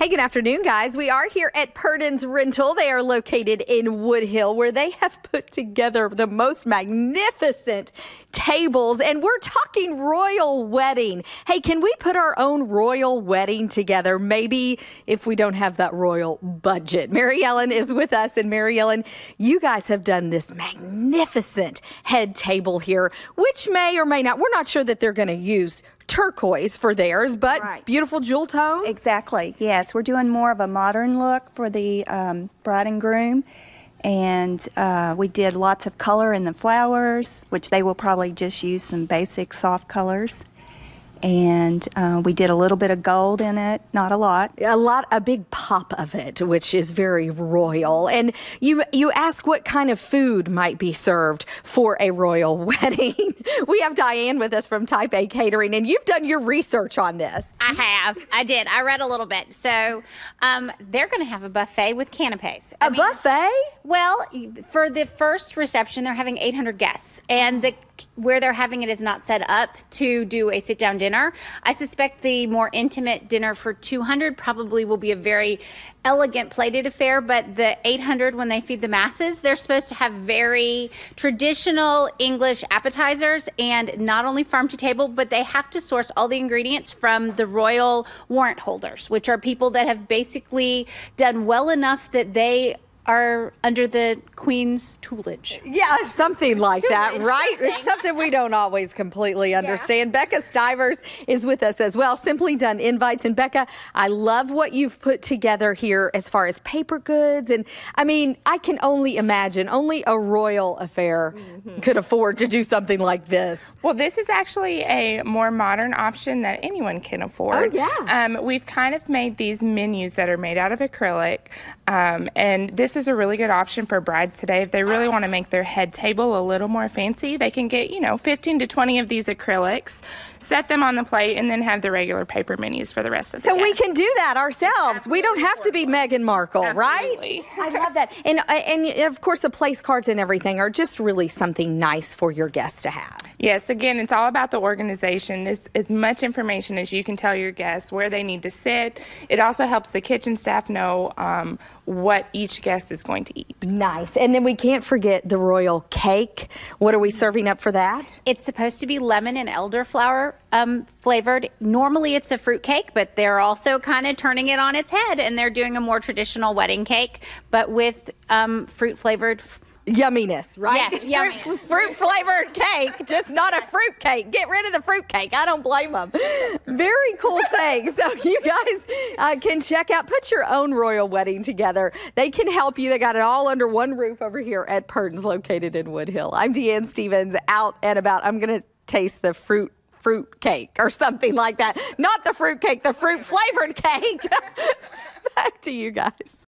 Hey, good afternoon, guys. We are here at Purdon's Rental. They are located in Woodhill, where they have put together the most magnificent tables, and we're talking royal wedding. Hey, can we put our own royal wedding together? Maybe if we don't have that royal budget. Mary Ellen is with us, and Mary Ellen, you guys have done this magnificent head table here, which may or may not, we're not sure that they're going to use turquoise for theirs, but Right. beautiful jewel tones. Exactly. Yes, we're doing more of a modern look for the um, bride and groom, and uh, we did lots of color in the flowers, which they will probably just use some basic soft colors. And uh, we did a little bit of gold in it, not a lot. a lot a big pop of it which is very royal and you you ask what kind of food might be served for a royal wedding we have diane with us from type a catering and you've done your research on this I have. I did. I read a little bit. So um, they're going to have a buffet with canapes. I a mean, buffet Well, for the first reception, they're having 800 guests, and the where they're having it is not set up to do a sit-down dinner. I suspect the more intimate dinner for 200 probably will be a very elegant plated affair, but the 800 when they feed the masses, they're supposed to have very traditional English appetizers and not only farm to table, but they have to source all the ingredients from the royal warrant holders, which are people that have basically done well enough that they are under the queen's tutelage. yeah something like that Tutelage, right? It's something. something we don't always completely understand. Becca stivers is with us as well. Simply done invites. And becca i love what you've put together here as far as paper goods. And i mean i can only imagine only a royal affair could afford to do something like this. Well, this is actually a more modern option that anyone can afford. Oh, yeah. Um, we've kind of made these menus that are made out of acrylic, um, and this is a really good option for brides today. If they really want to make their head table a little more fancy, they can get, you know, 15 to 20 of these acrylics, set them on the plate, and then have the regular paper menus for the rest of the day. so day. we can do that ourselves we don't have to be meghan markle Absolutely. right i love that and uh, and of course the place cards and everything are just really something nice for your guests to have Yes, again, it's all about the organization. As, as much information as you can tell your guests where they need to sit. It also helps the kitchen staff know um, what each guest is going to eat. Nice. And then we can't forget the royal cake. What are we serving up for that? It's supposed to be lemon and elderflower um, flavored. Normally it's a fruit cake, but they're also kind of turning it on its head and they're doing a more traditional wedding cake, but with um, fruit flavored. Yumminess, right? Yes, yumminess. Fruit, fruit flavored cake, just not a fruit cake. Get rid of the fruit cake. I don't blame them. Very cool thing. So you guys uh, can check out, put your own royal wedding together. They can help you. They got it all under one roof over here at Purdon's, located in Woodhill. I'm Deanne Stevens, out and about. I'm going to taste the fruit fruit cake or something like that. Not the fruit cake, the fruit flavored cake. Back to you guys.